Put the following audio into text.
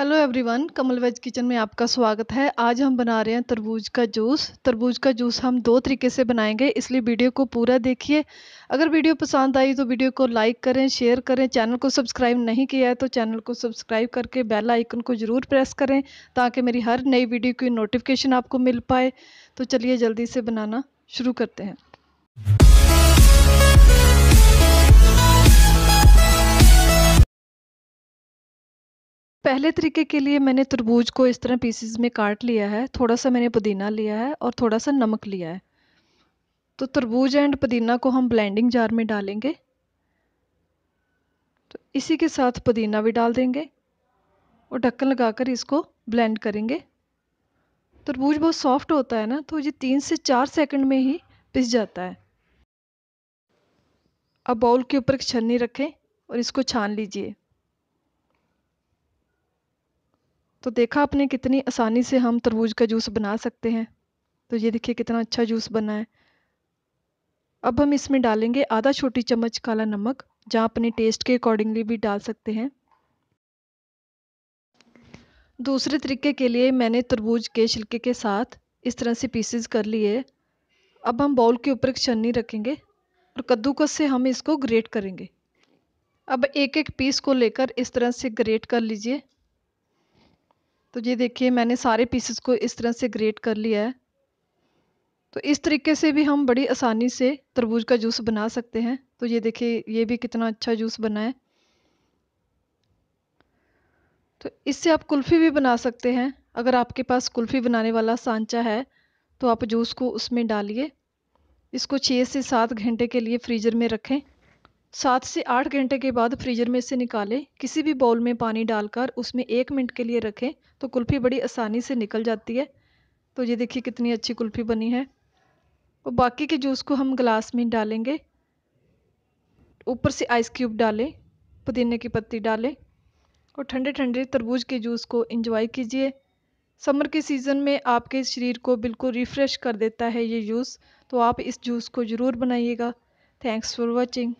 Hello everyone Kamal veg kitchen में आपका स्वागत है। आज हम बना रहे हैं तरबूज का जूस। तरबूज का जूस हम दो तरीके से बनाएँगे, इसलिए वीडियो को पूरा देखिए। अगर वीडियो पसंद आई तो वीडियो को लाइक करें, शेयर करें, चैनल को सब्सक्राइब नहीं किया है तो चैनल को सब्सक्राइब करके बेल आइकन को ज़रूर प्रेस करें, ताकि मेरी हर नई वीडियो की नोटिफिकेशन आपको मिल पाए। तो चलिए जल्दी से बनाना शुरू करते हैं। पहले तरीके के लिए मैंने तरबूज को इस तरह पीसेस में काट लिया है थोड़ा सा मैंने पुदीना लिया है और थोड़ा सा नमक लिया है। तो तरबूज एंड पुदीना को हम ब्लेंडिंग जार में डालेंगे। तो इसी के साथ पुदीना भी डाल देंगे और ढक्कन लगाकर इसको ब्लेंड करेंगे। तरबूज बहुत सॉफ्ट होता है ना तो ये तीन से चार सेकंड में ही पिस जाता है। अब बाउल के ऊपर छन्नी रखें और इसको छान लीजिए। तो देखा आपने कितनी आसानी से हम तरबूज का जूस बना सकते हैं। तो ये देखिए कितना अच्छा जूस बना है। अब हम इसमें डालेंगे आधा छोटी चम्मच काला नमक, जहाँ अपने टेस्ट के अकॉर्डिंगली भी डाल सकते हैं। दूसरे तरीके के लिए मैंने तरबूज के छिलके के साथ इस तरह से पीसेस कर लिए। अब हम बाउल के ऊपर एक छन्नी रखेंगे और कद्दूकस से हम इसको ग्रेट करेंगे। अब एक एक पीस को लेकर इस तरह से ग्रेट कर लीजिए। तो ये देखिए, मैंने सारे पीसेस को इस तरह से ग्रेट कर लिया है। तो इस तरीके से भी हम बड़ी आसानी से तरबूज का जूस बना सकते हैं। तो ये देखिए, ये भी कितना अच्छा जूस बना है। तो इससे आप कुल्फ़ी भी बना सकते हैं। अगर आपके पास कुल्फ़ी बनाने वाला सांचा है तो आप जूस को उसमें डालिए। इसको छः से सात घंटे के लिए फ्रीज़र में रखें। सात से आठ घंटे के बाद फ्रीजर में से निकालें। किसी भी बाउल में पानी डालकर उसमें एक मिनट के लिए रखें तो कुल्फ़ी बड़ी आसानी से निकल जाती है। तो ये देखिए कितनी अच्छी कुल्फ़ी बनी है। और बाकी के जूस को हम ग्लास में डालेंगे। ऊपर से आइस क्यूब डालें, पुदीने की पत्ती डालें और ठंडे ठंडे तरबूज के जूस को इंजॉय कीजिए। समर के सीज़न में आपके शरीर को बिल्कुल रिफ़्रेश कर देता है ये जूस तो आप इस जूस को ज़रूर बनाइएगा। Thanks for watching